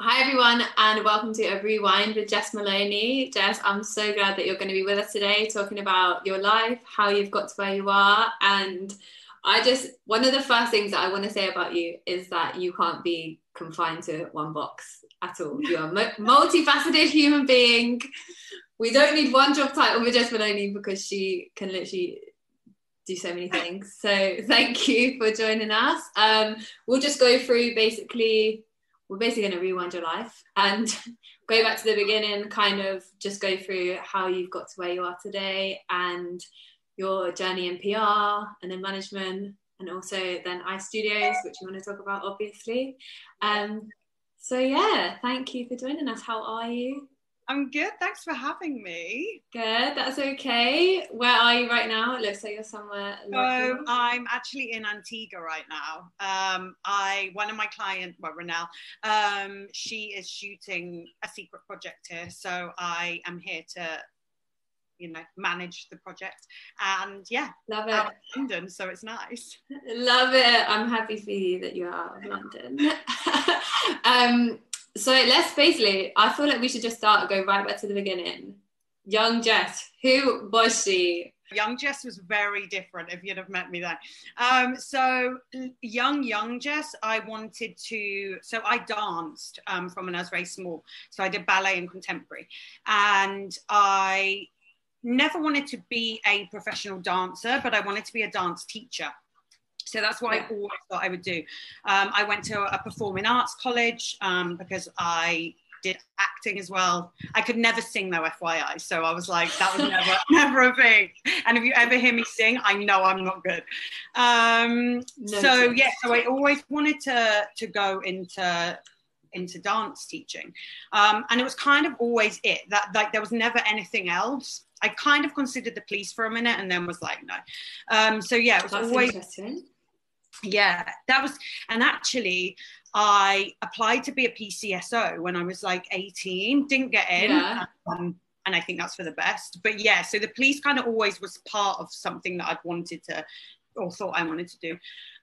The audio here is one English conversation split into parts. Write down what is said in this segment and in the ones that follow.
Hi, everyone, and welcome to a rewind with Jess Moloney. Jess, I'm so glad that you're going to be with us today talking about your life, how you've got to where you are. And I just, one of the first things that I want to say about you is that you can't be confined to one box at all. You're a multifaceted human being. We don't need one job title with Jess Moloney because she can literally do so many things. So thank you for joining us. Um, we'll just go through basically we're basically going to rewind your life and go back to the beginning, kind of just go through how you've got to where you are today and your journey in PR and in management, and also then iStudios, which you want to talk about, obviously. Um, so, yeah, thank you for joining us. How are you? I'm good. Thanks for having me. Good. That's okay. Where are you right now? It looks like you're somewhere. So I'm actually in Antigua right now. Um, I one of my clients, well, Renell, um, she is shooting a secret project here. So I am here to, you know, manage the project. And yeah, love it. London, so it's nice. Love it. I'm happy for you that you are out of London. um, so let's basically, I feel like we should just start go right back to the beginning. Young Jess, who was she? Young Jess was very different if you'd have met me then. Um, so young, young Jess, I wanted to, so I danced um, from when I was very small. So I did ballet and contemporary. And I never wanted to be a professional dancer, but I wanted to be a dance teacher. So that's what yeah. I always thought I would do. Um, I went to a performing arts college um, because I did acting as well. I could never sing though, FYI. So I was like, that was never, never a thing. And if you ever hear me sing, I know I'm not good. Um, no so yeah, so I always wanted to to go into into dance teaching, um, and it was kind of always it. That like there was never anything else. I kind of considered the police for a minute, and then was like, no. Um, so yeah, it was That's always yeah that was and actually i applied to be a pcso when i was like 18 didn't get in yeah. um, and i think that's for the best but yeah so the police kind of always was part of something that i'd wanted to or thought i wanted to do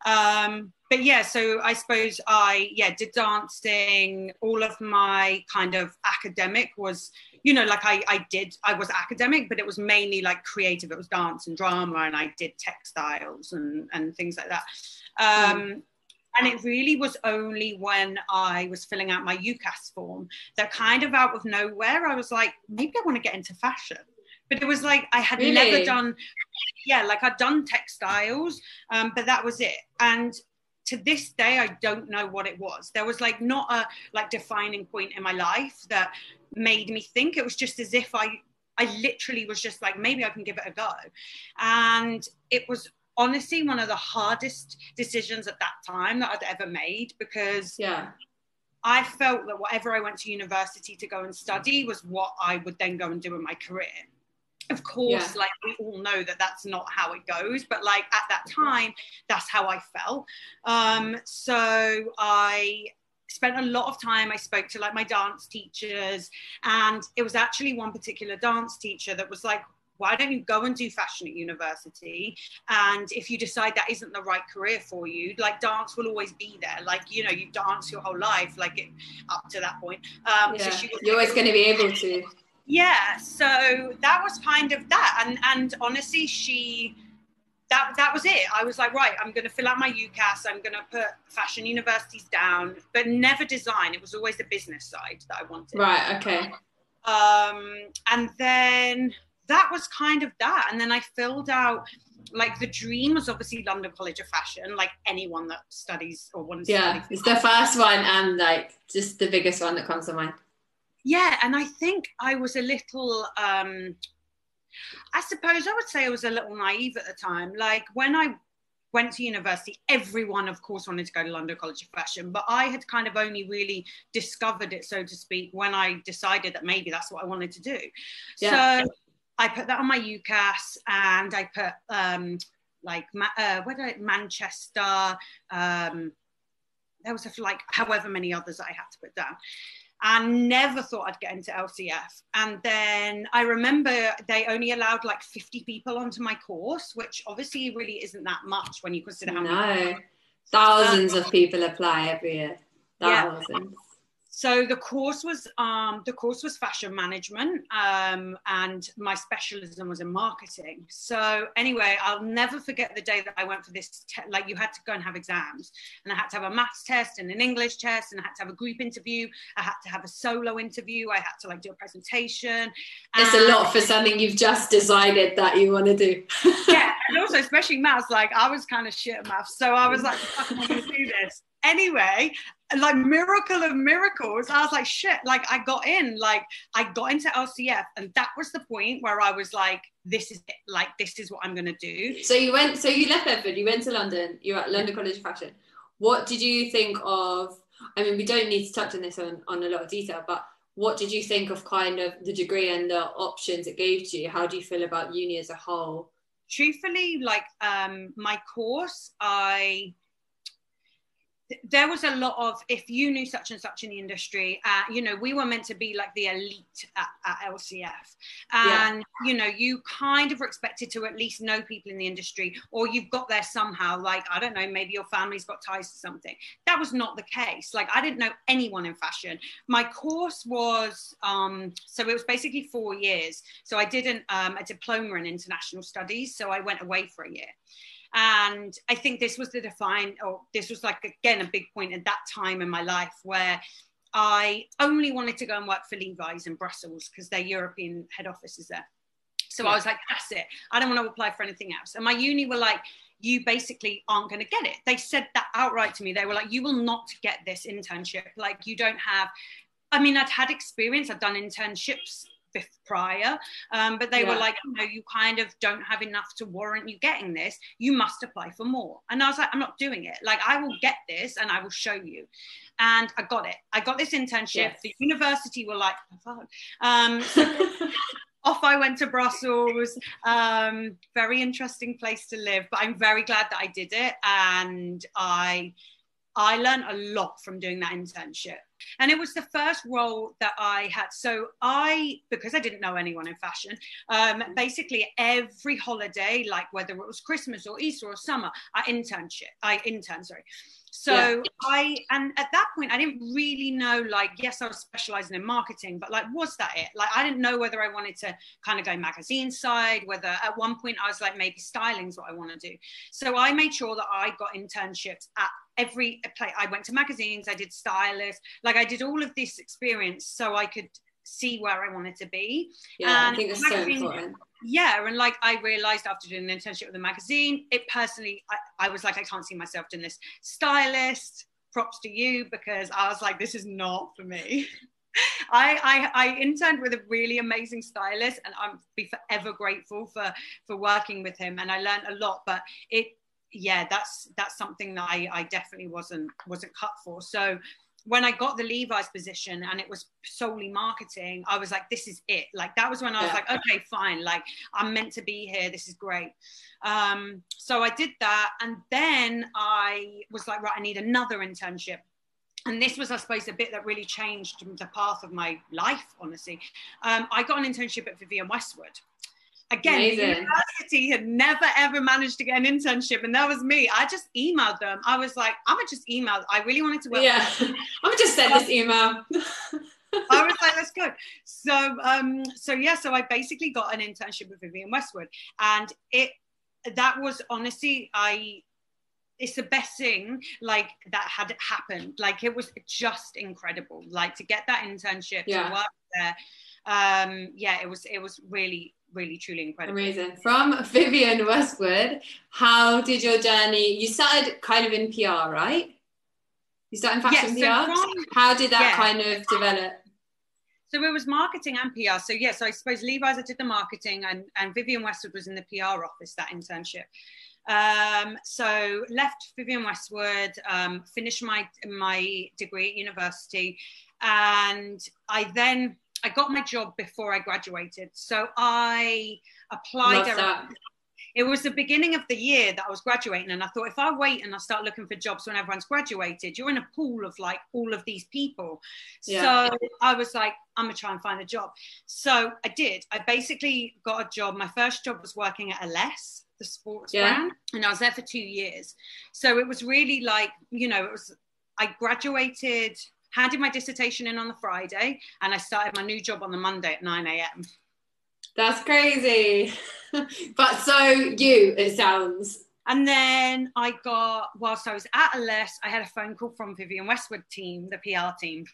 um, but yeah so i suppose i yeah did dancing all of my kind of academic was you know, like I, I did, I was academic, but it was mainly like creative. It was dance and drama, and I did textiles and, and things like that. Um, mm. And it really was only when I was filling out my UCAS form that kind of out of nowhere, I was like, maybe I want to get into fashion. But it was like I had really? never done, yeah, like I'd done textiles, um, but that was it. And to this day i don't know what it was there was like not a like defining point in my life that made me think it was just as if i i literally was just like maybe i can give it a go and it was honestly one of the hardest decisions at that time that I'd ever made because yeah. I felt that whatever I went to university to go and study was what I would then go and do in my career. Of course, yeah. like we all know that that's not how it goes, but like at that time, that's how I felt. Um, so I spent a lot of time i spoke to like my dance teachers and it was actually one particular dance teacher that was like why don't you go and do fashion at university and if you decide that isn't the right career for you like dance will always be there like you know you dance your whole life like it, up to that point um yeah. so you're always going to be able to yeah so that was kind of that and and honestly she that that was it. I was like, right, I'm going to fill out my UCAS. I'm going to put fashion universities down, but never design. It was always the business side that I wanted. Right. Okay. Um, and then that was kind of that. And then I filled out like the dream was obviously London College of Fashion, like anyone that studies or wants yeah, it's the first one and like just the biggest one that comes to mind. Yeah, and I think I was a little um I suppose I would say I was a little naive at the time. Like when I went to university, everyone, of course, wanted to go to London College of Fashion, but I had kind of only really discovered it, so to speak, when I decided that maybe that's what I wanted to do. Yeah. So I put that on my UCAS and I put um, like uh, where did I, Manchester. Um, there was a, like however many others that I had to put down. And never thought I'd get into LCF. And then I remember they only allowed like 50 people onto my course, which obviously really isn't that much when you consider how no. many. Thousands um, of people apply every year. Thousands. Yeah so the course was um, the course was fashion management, um, and my specialism was in marketing. So anyway, I'll never forget the day that I went for this. Te- like you had to go and have exams, and I had to have a maths test and an English test, and I had to have a group interview. I had to have a solo interview. I had to like do a presentation. It's a lot for something you've just decided that you want to do. yeah, and also especially maths. Like I was kind of shit at maths, so I was like, "I'm going to do this." Anyway, like miracle of miracles. I was like shit like i got in like i got into lcf and that was the point where i was like this is it like this is what i'm going to do. So you went so you left bedford you went to london you're at london college of fashion. What did you think of i mean we don't need to touch on this on, on a lot of detail but what did you think of kind of the degree and the options it gave to you? How do you feel about uni as a whole? Truthfully like um my course i there was a lot of if you knew such and such in the industry uh, you know we were meant to be like the elite at, at lcf and yeah. you know you kind of were expected to at least know people in the industry or you've got there somehow like i don't know maybe your family's got ties to something. That was not the case. Like i didn't know anyone in fashion. My course was um, so it was basically four years. So i did an, um, a diploma in international studies so i went away for a year and I think this was the define, or this was like, again, a big point at that time in my life where I only wanted to go and work for Levi's in Brussels because their European head office is there. So yeah. I was like, that's it. I don't want to apply for anything else. And my uni were like, you basically aren't going to get it. They said that outright to me. They were like, you will not get this internship. Like, you don't have, I mean, I'd had experience, I'd done internships fifth prior. Um, but they yeah. were like, you know, you kind of don't have enough to warrant you getting this. You must apply for more. And I was like, I'm not doing it. Like, I will get this and I will show you. And I got it. I got this internship. Yes. The university were like, oh, um, so off I went to Brussels. Um, very interesting place to live, but I'm very glad that I did it. And I, I learned a lot from doing that internship. And it was the first role that I had. So I, because I didn't know anyone in fashion, um, basically every holiday, like whether it was Christmas or Easter or summer, I internship, I intern, sorry. So yeah. I, and at that point, I didn't really know, like, yes, I was specializing in marketing, but like, was that it? Like, I didn't know whether I wanted to kind of go magazine side, whether at one point I was like, maybe styling's what I want to do. So I made sure that I got internships at every place. I went to magazines, I did stylist, like I did all of this experience so I could see where I wanted to be. Yeah, and I think that's so important. Yeah, and like I realized after doing an internship with a magazine, it personally, I, I was like, I can't see myself doing this. Stylist, props to you because I was like, this is not for me. I, I, I interned with a really amazing stylist and I'm be forever grateful for for working with him and I learned a lot but it yeah, that's that's something that I, I definitely wasn't wasn't cut for. So when I got the Levi's position and it was solely marketing, I was like, this is it. Like that was when I was yeah. like, okay, fine. Like I'm meant to be here. This is great. Um, so I did that. And then I was like, right, I need another internship. And this was, I suppose, a bit that really changed the path of my life, honestly. Um, I got an internship at Vivienne Westwood. Again, Amazing. the university had never ever managed to get an internship, and that was me. I just emailed them. I was like, I'm gonna just email. I really wanted to work. Yeah, I'm gonna just send this email. I was like, let's go. So, um, so yeah, so I basically got an internship with Vivienne Westwood, and it that was honestly, I it's the best thing like that had happened. Like it was just incredible. Like to get that internship yeah. to work there. Um, yeah, it was it was really really truly incredible. Amazing. From Vivienne Westwood, how did your journey? You started kind of in PR, right? You started in fashion yes, PR. So from, how did that yeah. kind of develop? So it was marketing and PR. So yes, yeah, so I suppose Levi's I did the marketing, and and Vivienne Westwood was in the PR office that internship. Um, so left Vivienne Westwood, um, finished my my degree at university, and I then I got my job before I graduated. So I applied. It was the beginning of the year that I was graduating, and I thought if I wait and I start looking for jobs when everyone's graduated, you're in a pool of like all of these people. Yeah. So I was like, I'm gonna try and find a job. So I did. I basically got a job. My first job was working at Ellesse, the sports yeah. brand, and I was there for two years. So it was really like, you know, it was. I graduated handed my dissertation in on the Friday, and I started my new job on the Monday at 9 a.m. That's crazy. but so you, it sounds. And then I got, whilst I was at Ellesse, I had a phone call from Vivienne Westwood team, the PR team,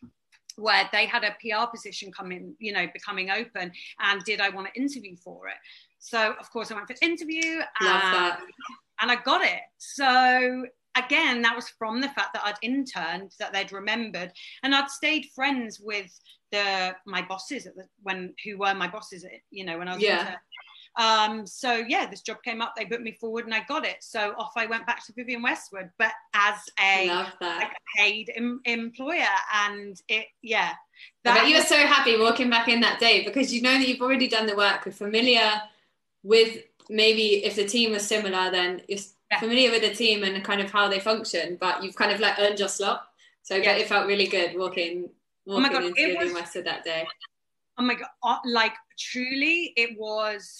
where they had a PR position coming, you know, becoming open, and did I want to interview for it? So of course I went for interview, and, and I got it. So again, that was from the fact that I'd interned, that they'd remembered, and I'd stayed friends with the my bosses at the when who were my bosses, you know, when I was yeah. Um, so yeah, this job came up. They put me forward, and I got it. So off I went back to Vivienne Westwood, but as a, like a paid em- employer, and it yeah. That you were so happy walking back in that day because you know that you've already done the work, you're familiar with maybe if the team was similar, then you're yeah. familiar with the team and kind of how they function, but you've kind of like earned your slot. So yeah. it felt really good walking walking oh my God, into Vivienne Westwood that day. Oh my God, uh, like truly, it was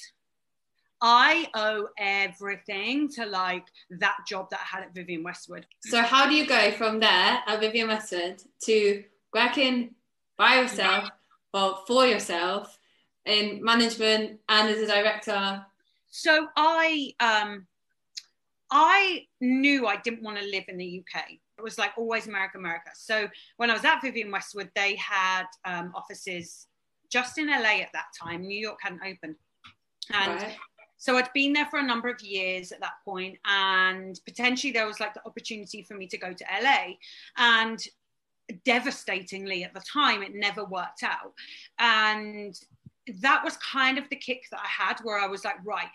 I owe everything to like that job that I had at Vivienne Westwood. So how do you go from there at Vivienne Westwood to working by yourself or for yourself in management and as a director? So I um I knew I didn't want to live in the UK. It was like always America, America. So when I was at Vivienne Westwood, they had um, offices just in LA at that time. New York hadn't opened. And right. So I'd been there for a number of years at that point, and potentially there was like the opportunity for me to go to LA. And devastatingly at the time, it never worked out. And that was kind of the kick that I had where I was like, right,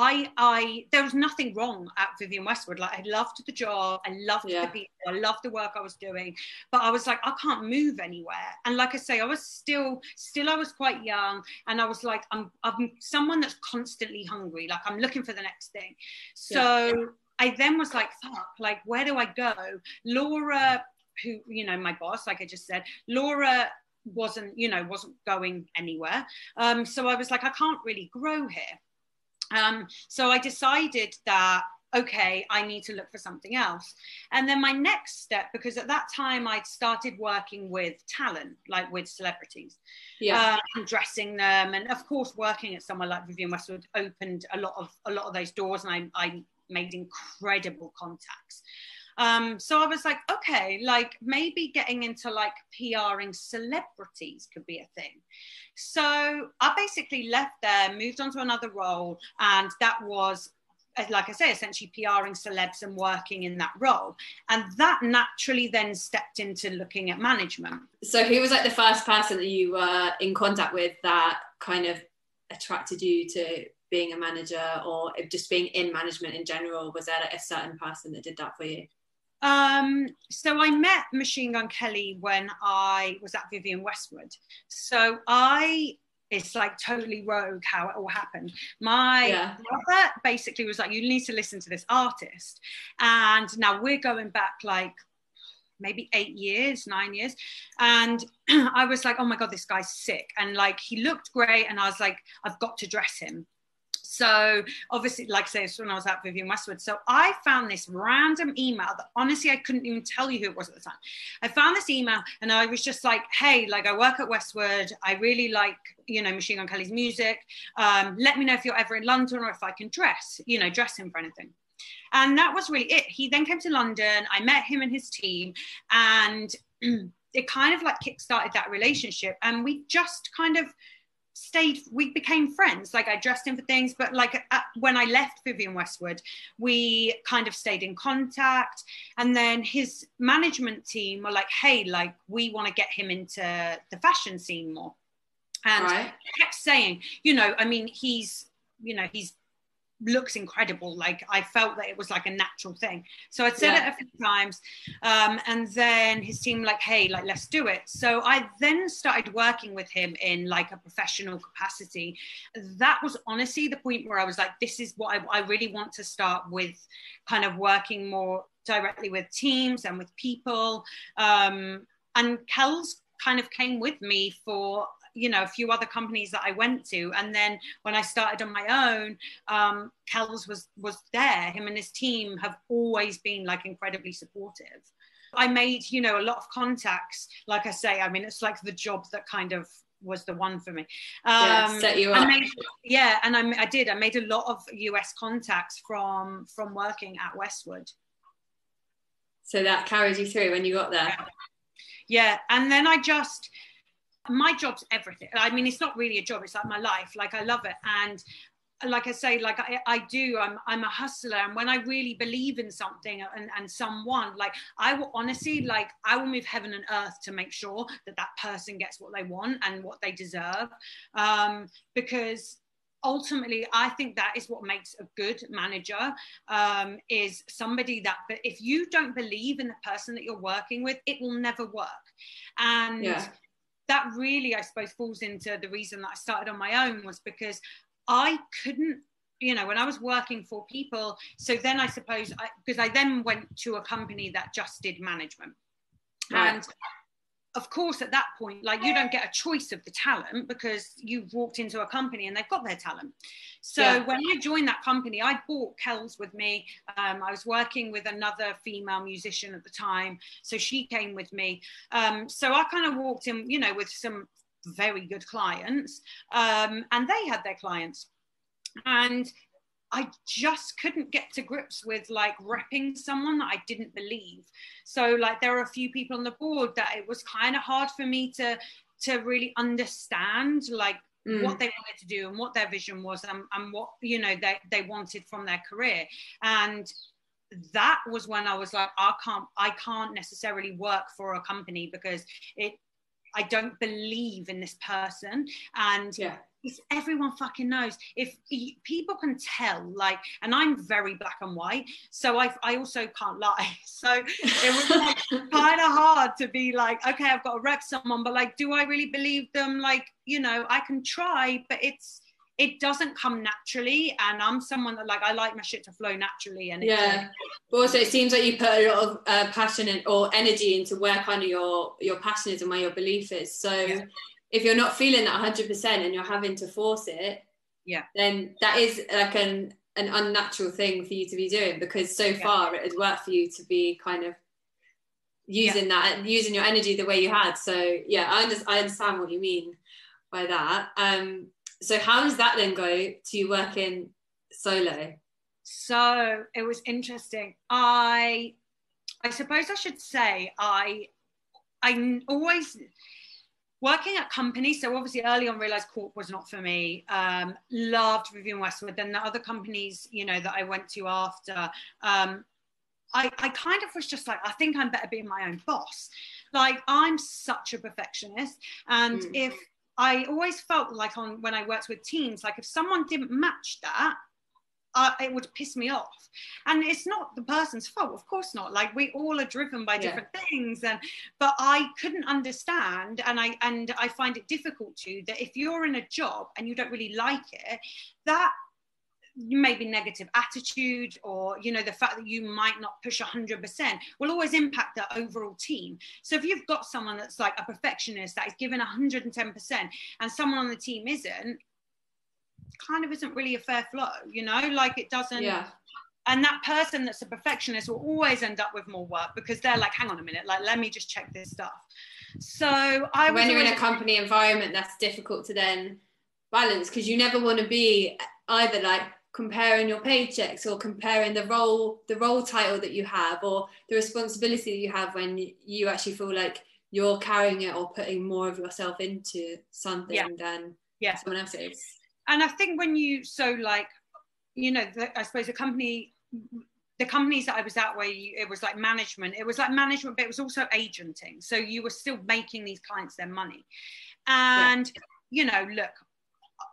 I, I, there was nothing wrong at Vivienne Westwood. Like I loved the job, I loved yeah. the people, I loved the work I was doing, but I was like, I can't move anywhere. And like I say, I was still, still, I was quite young, and I was like, I'm, I'm someone that's constantly hungry. Like I'm looking for the next thing. So yeah. I then was like, fuck, like where do I go? Laura, who you know, my boss, like I just said, Laura wasn't, you know, wasn't going anywhere. Um, so I was like, I can't really grow here. Um, so I decided that okay, I need to look for something else. And then my next step, because at that time I'd started working with talent, like with celebrities, yeah, uh, and dressing them, and of course working at somewhere like Vivienne Westwood opened a lot of a lot of those doors, and I, I made incredible contacts. Um, so I was like, okay, like maybe getting into like PRing celebrities could be a thing. So I basically left there, moved on to another role, and that was like I say, essentially PRing celebs and working in that role. And that naturally then stepped into looking at management. So, who was like the first person that you were in contact with that kind of attracted you to being a manager or just being in management in general? Was there like a certain person that did that for you? Um, so I met Machine Gun Kelly when I was at Vivienne Westwood. So I it's like totally rogue how it all happened. My yeah. brother basically was like, you need to listen to this artist. And now we're going back like maybe eight years, nine years. And I was like, oh my God, this guy's sick. And like he looked great. And I was like, I've got to dress him. So obviously, like I say, it's when I was at Vivienne Westwood. So I found this random email that honestly I couldn't even tell you who it was at the time. I found this email and I was just like, hey, like I work at Westwood. I really like, you know, Machine Gun Kelly's music. Um, let me know if you're ever in London or if I can dress, you know, dress him for anything. And that was really it. He then came to London. I met him and his team and it kind of like kickstarted that relationship. And we just kind of stayed we became friends. Like i dressed him for things but like uh, when i left vivienne westwood we kind of stayed in contact. And then his management team were like hey like we want to get him into the fashion scene more. And right. kept saying you know i mean he's you know he's looks incredible. Like I felt that it was like a natural thing. So I'd said yeah. it a few times. Um, and then his team like, hey, like let's do it. So I then started working with him in like a professional capacity. That was honestly the point where I was like, this is what I, I really want to start with kind of working more directly with teams and with people. Um, and Kells kind of came with me for you know a few other companies that I went to, and then when I started on my own, um, Kells was was there. Him and his team have always been like incredibly supportive. I made you know a lot of contacts. Like I say, I mean it's like the job that kind of was the one for me. Um, yeah, set you up. Made, yeah, and I, I did. I made a lot of US contacts from from working at Westwood. So that carried you through when you got there. Yeah, yeah. and then I just my job's everything. I mean, it's not really a job; it's like my life. Like I love it, and like I say, like I, I do, I'm, I'm a hustler. And when I really believe in something and, and someone, like I will honestly, like I will move heaven and earth to make sure that that person gets what they want and what they deserve. Um, because ultimately i think that is what makes a good manager um, is somebody that but if you don't believe in the person that you're working with it will never work and yeah. That really i suppose falls into the reason that i started on my own was because I couldn't you know when i was working for people so then i suppose because I, I, then went to a company that just did management right. and of course at that point like you don't get a choice of the talent because you've walked into a company and they've got their talent so yeah. when i joined that company i brought kells with me um, i was working with another female musician at the time so she came with me um, so i kind of walked in you know with some very good clients, um, and they had their clients. And I just couldn't get to grips with like repping someone that I didn't believe. So like there are a few people on the board that it was kind of hard for me to to really understand like mm. what they wanted to do and what their vision was and, and what you know they, they wanted from their career. And that was when I was like, I can't I can't necessarily work for a company because it I don't believe in this person. And yeah. everyone fucking knows. If people can tell, like, and I'm very black and white, so I, I also can't lie. So it was like kind of hard to be like, okay, I've got to rep someone, but like, do I really believe them? Like, you know, I can try, but it's it doesn't come naturally and i'm someone that like i like my shit to flow naturally and yeah but also it seems like you put a lot of uh, passion in, or energy into where kind of your your passion is and where your belief is so yeah. if you're not feeling that 100% and you're having to force it yeah then that is like an an unnatural thing for you to be doing because so yeah. far it has worked for you to be kind of using yeah. that using your energy the way you had so yeah I, under, I understand what you mean by that um so how does that then go to working solo? So it was interesting. I I suppose I should say I I always working at companies. So obviously early on realized corp was not for me. Um, loved Vivienne Westwood. Then the other companies, you know, that I went to after, um, I, I kind of was just like, I think I'm better being my own boss. Like I'm such a perfectionist. And mm. if I always felt like on when I worked with teams, like if someone didn't match that, uh, it would piss me off. And it's not the person's fault, of course not. Like we all are driven by different yeah. things, and but I couldn't understand, and I and I find it difficult to that if you're in a job and you don't really like it, that maybe negative attitude or you know the fact that you might not push 100% will always impact the overall team. So if you've got someone that's like a perfectionist that is given 110% and someone on the team isn't kind of isn't really a fair flow you know? Like it doesn't yeah. And that person that's a perfectionist will always end up with more work because they're like hang on a minute like let me just check this stuff. So i when you're in a company environment that's difficult to then balance because you never want to be either like comparing your paychecks or comparing the role the role title that you have or the responsibility that you have when you actually feel like you're carrying it or putting more of yourself into something yeah. than yeah. someone else's and i think when you so like you know the, i suppose the company the companies that I was at where you, it was like management, it was like management, but it was also agenting. So you were still making these clients their money. And, yeah. you know, look,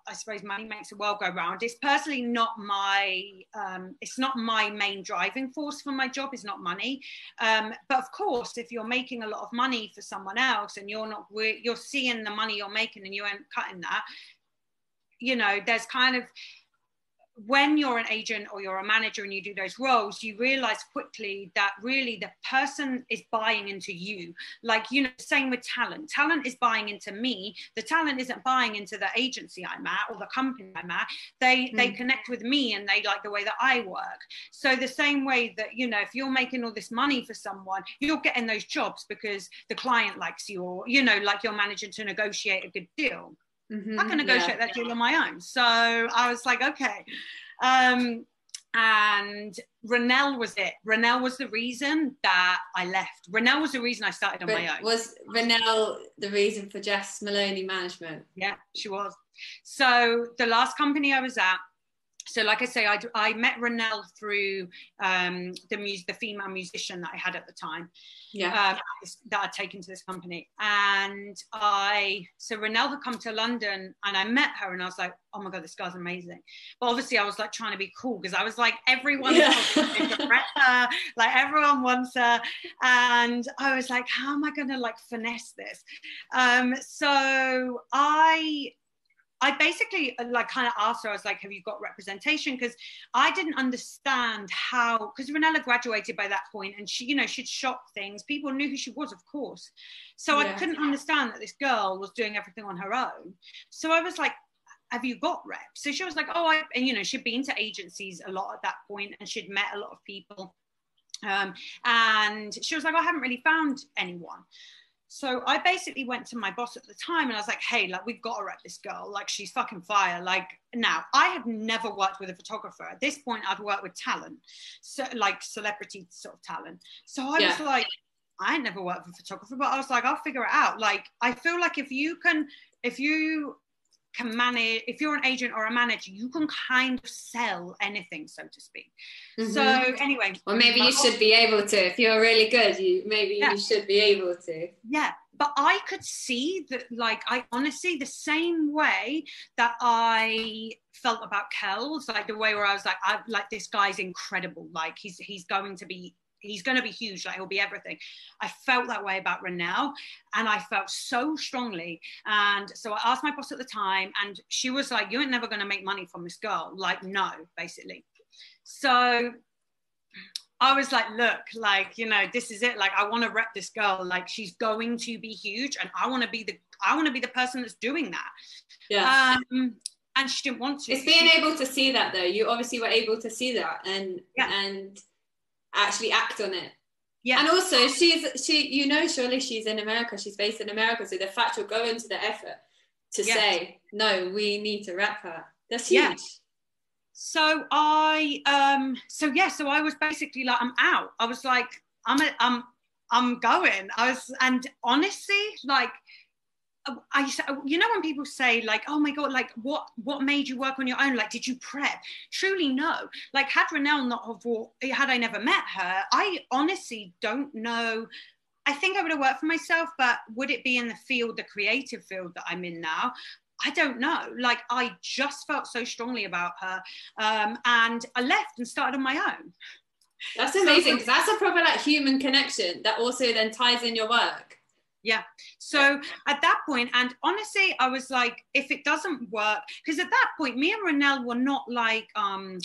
I suppose money makes the world go round. It's personally not my, um, it's not my main driving force for my job. Is not money, um, but of course, if you're making a lot of money for someone else and you're not, you're seeing the money you're making and you aren't cutting that, you know, there's kind of when you're an agent or you're a manager and you do those roles, you realize quickly that really the person is buying into you. Like, you know, same with talent. Talent is buying into me. The talent isn't buying into the agency I'm at or the company I'm at. They mm. they connect with me and they like the way that I work. So the same way that, you know, if you're making all this money for someone, you're getting those jobs because the client likes you or, you know, like you're managing to negotiate a good deal. Mm-hmm, I can negotiate yeah. that deal on my own. So I was like, okay. Um, and Renell was it. Renell was the reason that I left. Renell was the reason I started on my own. Was Renell the reason for Jess Moloney management? Yeah, she was. So the last company I was at, so like I say, I, I met Renell through um, the music, the female musician that I had at the time, yeah, um, that I'd taken to this company. And I, so Renelle had come to London, and I met her, and I was like, oh my god, this girl's amazing. But obviously, I was like trying to be cool because I was like, everyone yeah. her, like everyone wants her, and I was like, how am I going to like finesse this? Um, so I I basically uh, like kind of asked her, I was like, have you got representation? Because I didn't understand how, because Renella graduated by that point and she, you know, she'd shot things. People knew who she was, of course. So yeah. I couldn't understand that this girl was doing everything on her own. So I was like, have you got reps? So she was like, oh, I, and you know, she'd been to agencies a lot at that point and she'd met a lot of people. Um, and she was like, I haven't really found anyone. So I basically went to my boss at the time and I was like, hey, like we've got to rep this girl. Like she's fucking fire. Like now I had never worked with a photographer. At this point, I'd worked with talent, so like celebrity sort of talent. So I yeah. was like, I never worked with a photographer, but I was like, I'll figure it out. Like I feel like if you can, if you can manage if you're an agent or a manager you can kind of sell anything so to speak. Mm-hmm. so anyway. Well maybe you should be able to. If you're really good you maybe yeah. you should be able to. Yeah but i could see that like i honestly the same way that i felt about kells like the way where i was like i like this guy's incredible. Like he's he's going to be he's going to be huge like he'll be everything i felt that way about renell and i felt so strongly and so i asked my boss at the time and she was like you ain't never going to make money from this girl like no basically so I was like, look, like, you know, this is it. Like, I want to rep this girl. Like, she's going to be huge, and I want to be the I want to be the person that's doing that. Yeah. Um, and she didn't want to. It's being able to see that though. You obviously were able to see that, and yeah. and actually act on it. Yeah. And also she's she you know surely she's in America, she's based in America. So the fact you're going to the effort to yes. say, no, we need to wrap her. That's huge. Yeah. So I um so yeah, so I was basically like, I'm out. I was like, I'm a, I'm I'm going. I was and honestly, like I, you know, when people say like, "Oh my god, like what what made you work on your own? Like, did you prep?" Truly, no. Like, had Renell not have had I never met her, I honestly don't know. I think I would have worked for myself, but would it be in the field, the creative field that I'm in now? I don't know. Like, I just felt so strongly about her, um, and I left and started on my own. That's amazing because that's a proper like human connection that also then ties in your work. Yeah. So at that point, and honestly, I was like, if it doesn't work, because at that point, me and Renell were not like, um,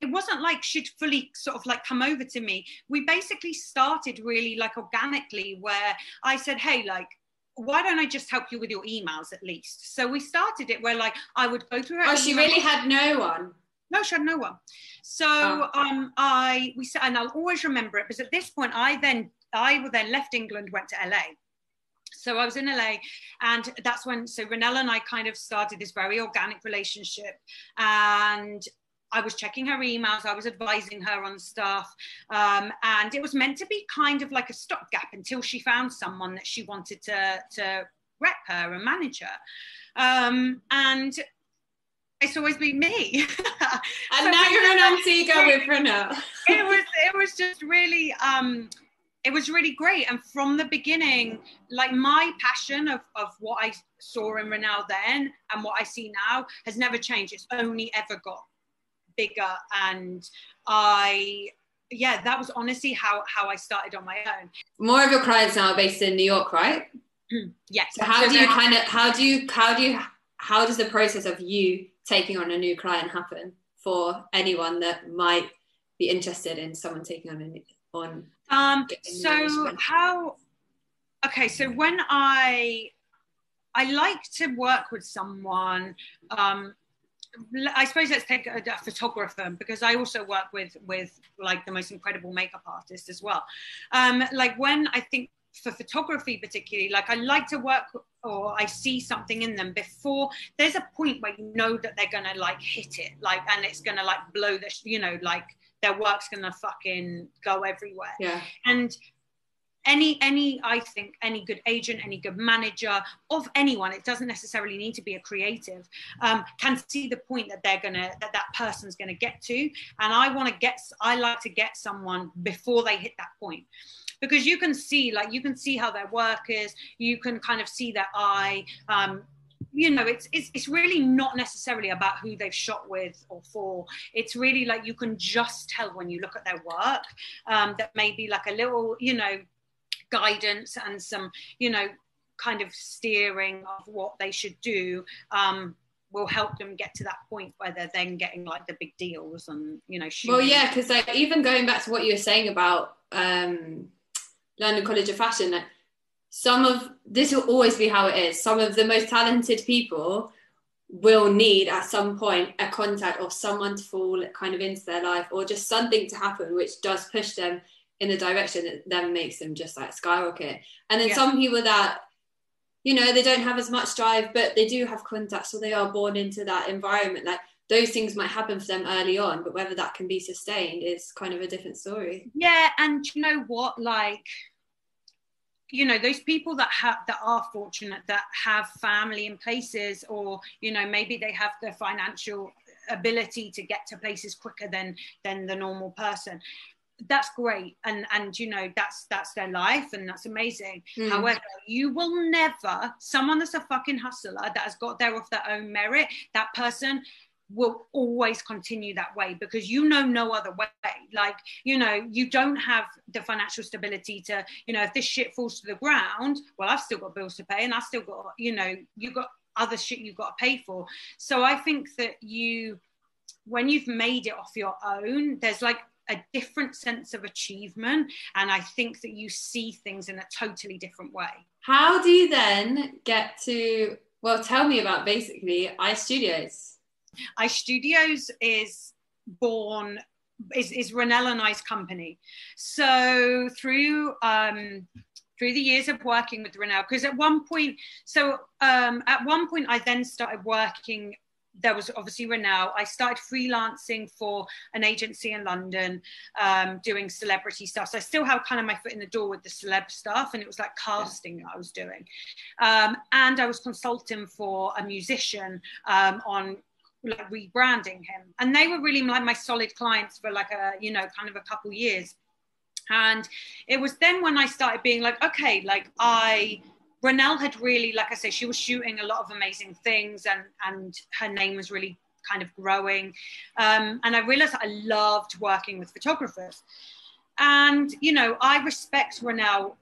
it wasn't like she'd fully sort of like come over to me. We basically started really like organically, where I said, hey, like, why don't I just help you with your emails at least? So we started it where like I would go through. Her. Oh, she really had no one. No, she had no one. So oh. um, I we said, and I'll always remember it because at this point I then I then left England, went to LA. So I was in LA, and that's when so Renella and I kind of started this very organic relationship, and I was checking her emails, I was advising her on stuff, um, and it was meant to be kind of like a stopgap until she found someone that she wanted to to rep her and manage her. Um, and it's always been me. and so now you're in Antigua with Renell. it was it was just really um, it was really great. And from the beginning, like my passion of, of what I saw in Renell then and what I see now has never changed. It's only ever got bigger. And I, yeah, that was honestly how, how I started on my own. More of your clients now are based in New York, right? Mm, yes. So how so do you kind of, how do you, how do you, how does the process of you taking on a new client happen? for anyone that might be interested in someone taking on an, on um so how okay so when i i like to work with someone um I suppose let's take a, a, photographer because I also work with with like the most incredible makeup artists as well. Um, like when I think for photography particularly, like I like to work or I see something in them before there's a point where you know that they're gonna like hit it, like and it's gonna like blow the you know like their work's gonna fucking go everywhere. Yeah. And any any i think any good agent any good manager of anyone it doesn't necessarily need to be a creative um, can see the point that they're gonna that that person's gonna get to and i want to get i like to get someone before they hit that point because you can see like you can see how their work is you can kind of see their eye um, you know it's, it's it's really not necessarily about who they've shot with or for it's really like you can just tell when you look at their work um, that maybe like a little you know guidance and some, you know, kind of steering of what they should do um, will help them get to that point where they're then getting like the big deals and you know. Shooting. Well, yeah, because like even going back to what you were saying about um, London College of Fashion, like, some of this will always be how it is. Some of the most talented people will need at some point a contact or someone to fall kind of into their life or just something to happen which does push them in the direction that then makes them just like skyrocket. And then yeah. some people that, you know, they don't have as much drive, but they do have contacts, so they are born into that environment. Like those things might happen for them early on, but whether that can be sustained is kind of a different story. Yeah, and you know what, like you know those people that have that are fortunate that have family in places or you know maybe they have the financial ability to get to places quicker than than the normal person. That's great. And and you know that's that's their life and that's amazing. Mm. however you will never someone that's a fucking hustler that has got there off their own merit that person will always continue that way because you know no other way like you know you don't have the financial stability to you know if this shit falls to the ground well i've still got bills to pay and i've still got you know you got other shit you've got to pay for so i think that you when you've made it off your own there's like a different sense of achievement. And I think that you see things in a totally different way. How do you then get to, well, tell me about basically iStudios. iStudios is born is, is Renell and I's company. So through um, through the years of working with Renell, because at one point, so um, at one point I then started working there was obviously Renell. I started freelancing for an agency in London, um, doing celebrity stuff. So I still have kind of my foot in the door with the celeb stuff, and it was like casting that I was doing. Um, and I was consulting for a musician um, on like rebranding him, and they were really like my solid clients for like a you know kind of a couple years. And it was then when I started being like, okay, like I Renell had really, like I say, she was shooting a lot of amazing things, and and her name was really kind of growing. Um, and I realized I loved working with photographers. And you know, I respect Renell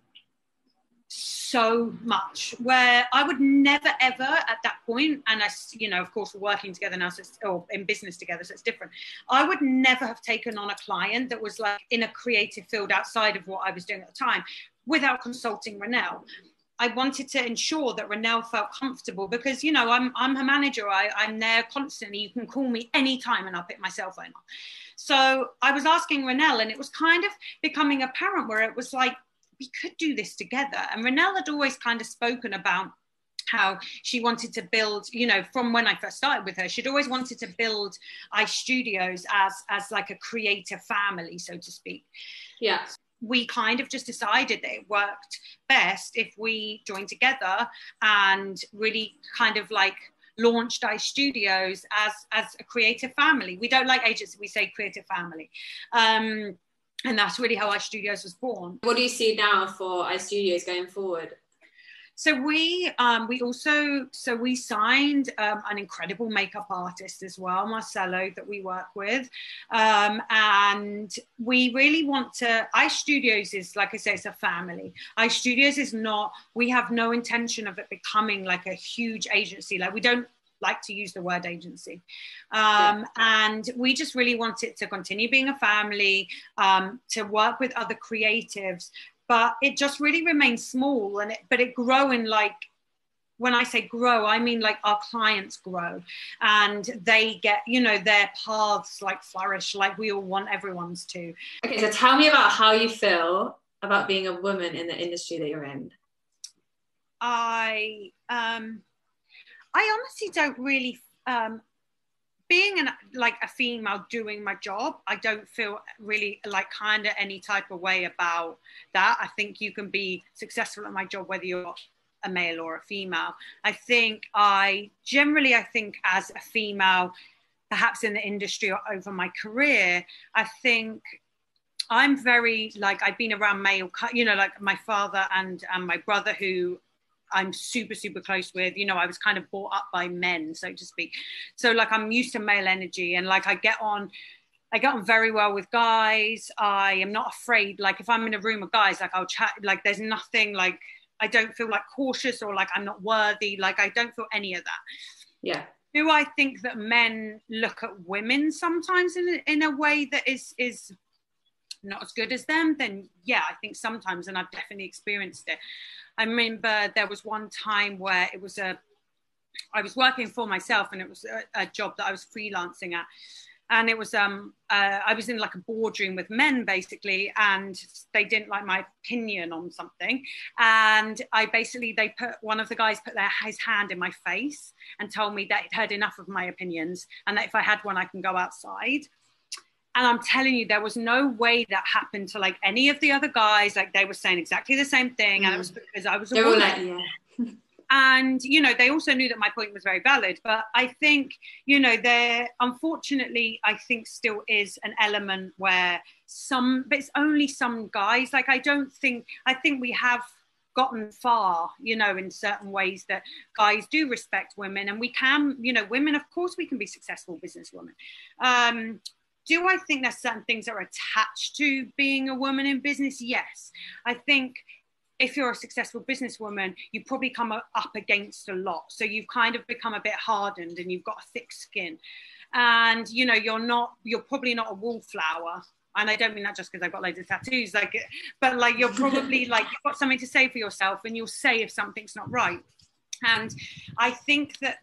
so much where I would never ever at that point, and I, you know, of course, we're working together now, so it's, or in business together, so it's different. I would never have taken on a client that was like in a creative field outside of what I was doing at the time without consulting Renell. I wanted to ensure that Renell felt comfortable because, you know, I'm, I'm her manager. I, I'm there constantly. You can call me anytime and I'll pick my cell phone up. So I was asking Renell, and it was kind of becoming apparent where it was like, we could do this together. And Renell had always kind of spoken about how she wanted to build you know from when i first started with her she'd always wanted to build iStudios as as like a creative family so to speak yeah we kind of just decided that it worked best if we joined together and really kind of like launched iStudios as as a creative family. We don't like agency, we say creative family. Um, and that's really how iStudios was born. What do you see now for iStudios going forward? So we um, we also so we signed um, an incredible makeup artist as well, Marcelo, that we work with, um, and we really want to. iStudios is like I say, it's a family. iStudios is not. We have no intention of it becoming like a huge agency. Like we don't like to use the word agency. Um, yeah. And we just really want it to continue being a family, um, to work with other creatives. But it just really remains small, and it, but it growing like when I say grow, I mean like our clients grow and they get, you know, their paths like flourish like we all want everyone's to. Okay, so tell me about how you feel about being a woman in the industry that you're in. I um I honestly don't really um being an like a female doing my job, I don't feel really like kind of any type of way about that. I think you can be successful at my job whether you're a male or a female. I think I generally, I think as a female, perhaps in the industry or over my career, I think I'm very like I've been around male, you know, like my father and and my brother who I'm super super close with. You know, I was kind of brought up by men, so to speak. So like I'm used to male energy, and like I get on. I get on very well with guys. I am not afraid. Like if I'm in a room of guys, like I'll chat. Like there's nothing like I don't feel like cautious or like I'm not worthy. Like I don't feel any of that. Yeah. Do I think that men look at women sometimes in a, in a way that is is not as good as them? Then yeah, I think sometimes, and I've definitely experienced it. I remember there was one time where it was a I was working for myself and it was a, a job that I was freelancing at and it was um uh, I was in like a boardroom with men basically, and they didn't like my opinion on something, and I basically they put one of the guys put their his hand in my face and told me that he'd heard enough of my opinions, and that if I had one, I can go outside. And I'm telling you, there was no way that happened to like any of the other guys. Like they were saying exactly the same thing, mm. and it was mm. because I was a woman. Like, yeah. and you know they also knew that my point was very valid but i think you know there unfortunately i think still is an element where some but it's only some guys like i don't think i think we have gotten far you know in certain ways that guys do respect women and we can you know women of course we can be successful businesswomen um do I think there's certain things that are attached to being a woman in business? Yes. I think if you're a successful businesswoman, you probably come up against a lot. So you've kind of become a bit hardened and you've got a thick skin. And you know, you're not, you're probably not a wallflower. And I don't mean that just because I've got loads of tattoos, like, but like you're probably like you've got something to say for yourself, and you'll say if something's not right. And I think that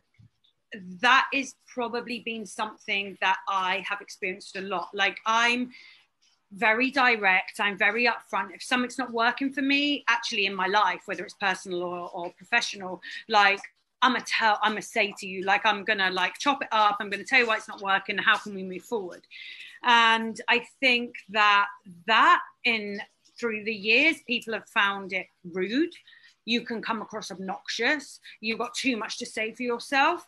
that is probably been something that I have experienced a lot. Like I'm very direct. I'm very upfront. If something's not working for me, actually in my life, whether it's personal or, or professional, like I'm gonna tell, I'm gonna say to you, like I'm gonna like chop it up. I'm gonna tell you why it's not working. How can we move forward? And I think that that in through the years, people have found it rude. You can come across obnoxious. You've got too much to say for yourself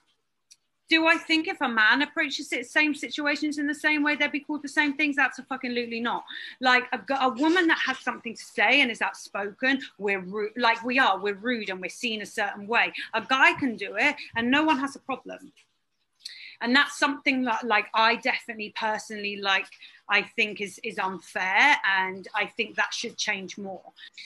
do I think if a man approaches the same situations in the same way, they'd be called the same things? That's a fucking lutely not. Like a, a woman that has something to say and is outspoken, we're rude, like we are, we're rude and we're seen a certain way. A guy can do it and no one has a problem. And that's something that, like, I definitely personally like. I think is is unfair, and I think that should change more.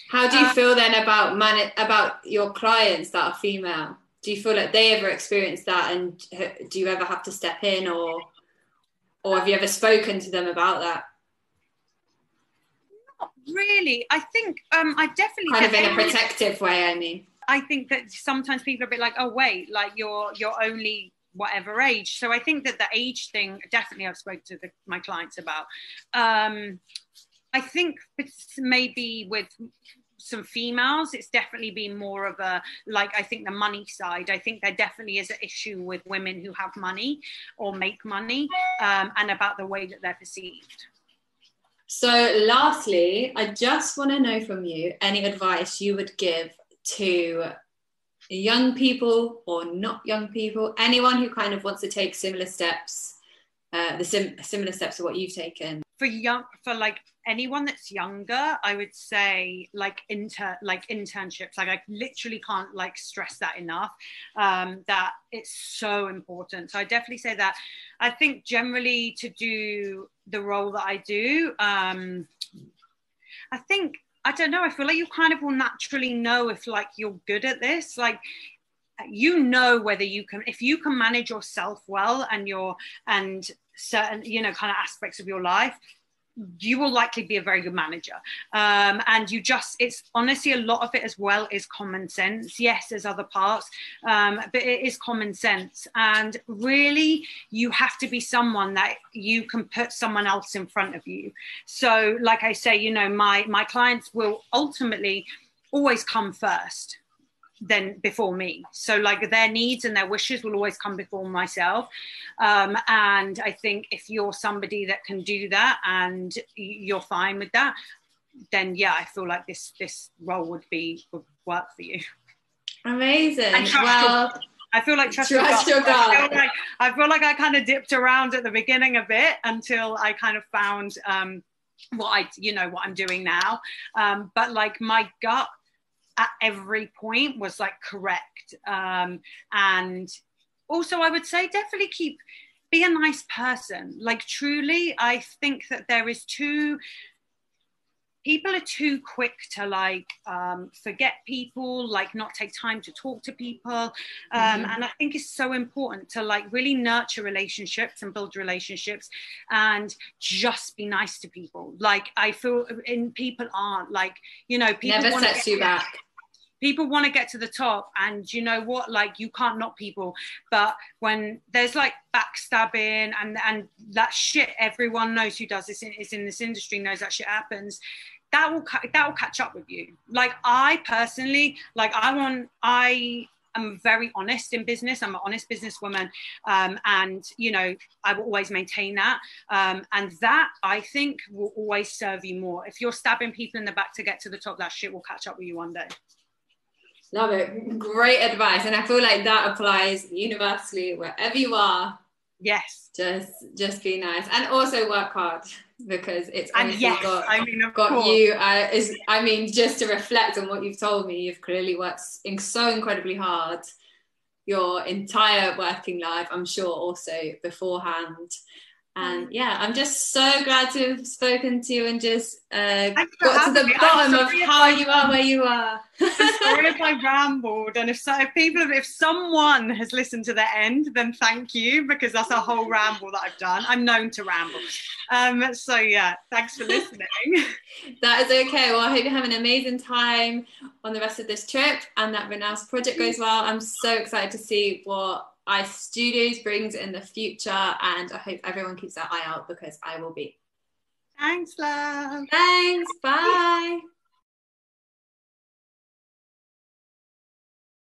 How do you uh, feel then about man about your clients that are female? Do you feel like they ever experience that and do you ever have to step in or or have you ever spoken to them about that? Not really. I think um i definitely kind of in a protective way i mean. I think that sometimes people are a bit like oh wait like you're you're only whatever age. So i think that the age thing definitely i've spoken to the, my clients about. Um I think maybe with some females it's definitely been more of a like i think the money side i think there definitely is an issue with women who have money or make money um, and about the way that they're perceived. So lastly i just want to know from you any advice you would give to young people or not young people anyone who kind of wants to take similar steps uh, the sim- similar steps to what you've taken for young for like anyone that's younger i would say like inter like internships like i literally can't like stress that enough um, that it's so important. So i definitely say that. I think generally to do the role that i do um, i think i don't know i feel like you kind of will naturally know if like you're good at this. Like you know whether you can if you can manage yourself well and your and certain you know kind of aspects of your life you will likely be a very good manager. Um, and you just, it's honestly a lot of it as well is common sense. Yes, there's other parts, um, but it is common sense. And really, you have to be someone that you can put someone else in front of you. So, like I say, you know, my my clients will ultimately always come first than before me. So like their needs and their wishes will always come before myself. Um, and I think if you're somebody that can do that and you're fine with that, then yeah, I feel like this this role would be would work for you. Amazing. Well. I feel like trust, trust your gut. I feel like I feel like I kind of dipped around at the beginning a bit until I kind of found um, what I, you know, what I'm doing now. Um, but like my gut at every point was like correct. Um, and also, I would say definitely keep be a nice person. Like truly, I think that there is too people are too quick to like um, forget people like not take time to talk to people um, mm-hmm. and i think it's so important to like really nurture relationships and build relationships and just be nice to people like i feel in people aren't like you know people never sets you back people want to get to the top and you know what like you can't knock people but when there's like backstabbing and and that shit everyone knows who does this is in this industry knows that shit happens that will that will catch up with you like i personally like i want i am very honest in business. I'm an honest businesswoman, um, and you know I will always maintain that. Um, and that I think will always serve you more. If you're stabbing people in the back to get to the top, that shit will catch up with you one day. Love it. Great advice. And I feel like that applies universally wherever you are. Yes. Just just be nice. And also work hard because it's and yes, got, I mean, got course. you uh, is I mean just to reflect on what you've told me, you've clearly worked so incredibly hard your entire working life, I'm sure also beforehand. And yeah, I'm just so glad to have spoken to you and just uh, got to the me. bottom of how you are where you are. sorry if I rambled, and if so, if people, if someone has listened to the end, then thank you because that's a whole ramble that I've done. I'm known to ramble. Um, so yeah, thanks for listening. that is okay. Well, I hope you have an amazing time on the rest of this trip, and that Renouse project goes well. I'm so excited to see what Ice Studios brings in the future. And I hope everyone keeps their eye out because I will be. Thanks, love. Thanks. Bye.